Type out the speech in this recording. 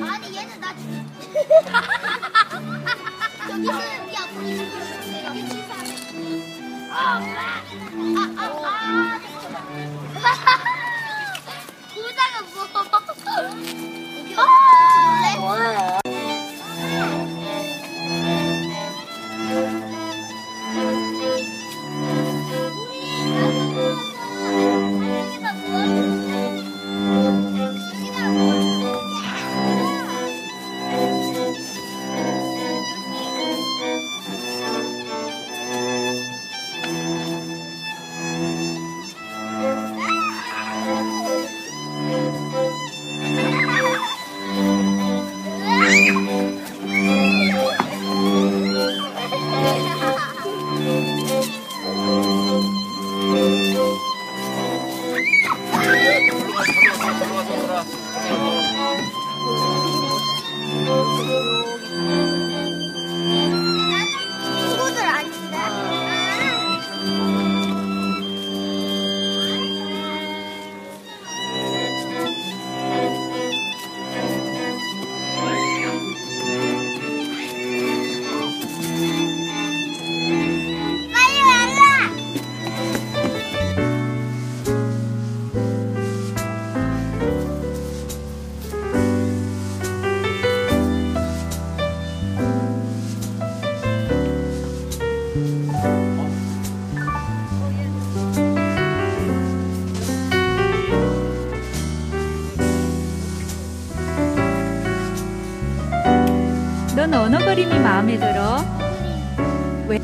啊，你也得它去，哈哈哈哈哈！哈哈哈哈哈！你去上，啊。stuff. 넌 어느 그림이 마음에 들어? 왜?